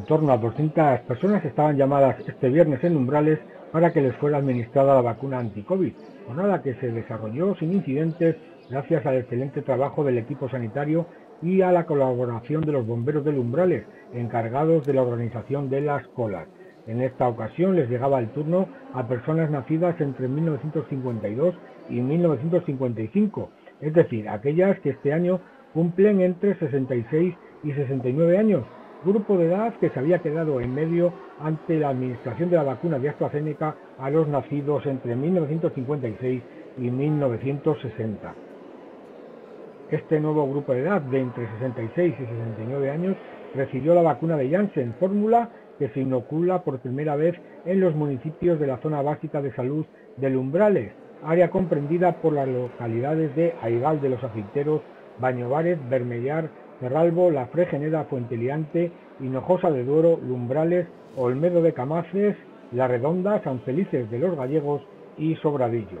torno a 200 personas estaban llamadas este viernes en umbrales para que les fuera administrada la vacuna anti-COVID, jornada que se desarrolló sin incidentes gracias al excelente trabajo del equipo sanitario y a la colaboración de los bomberos del umbrales, encargados de la organización de las colas. En esta ocasión les llegaba el turno a personas nacidas entre 1952 y 1955, es decir, aquellas que este año cumplen entre 66 y 69 años, grupo de edad que se había quedado en medio ante la administración de la vacuna de AstraZeneca a los nacidos entre 1956 y 1960. Este nuevo grupo de edad de entre 66 y 69 años recibió la vacuna de Janssen, fórmula que se inocula por primera vez en los municipios de la zona básica de salud de Umbrales, área comprendida por las localidades de Aigal de los Aceiteros, Bañovares, Bermellar, Cerralbo, La Fregeneda, Fuenteliante, Hinojosa de Duero, Lumbrales, Olmedo de Camaces, La Redonda, San Felices de los Gallegos y Sobradillo.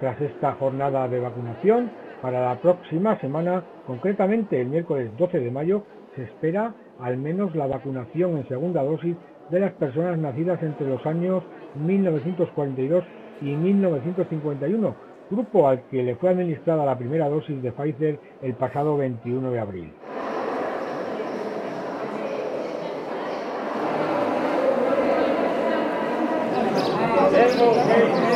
Tras esta jornada de vacunación, para la próxima semana, concretamente el miércoles 12 de mayo, se espera al menos la vacunación en segunda dosis de las personas nacidas entre los años 1942 y 1951, grupo al que le fue administrada la primera dosis de Pfizer el pasado 21 de abril. That's okay.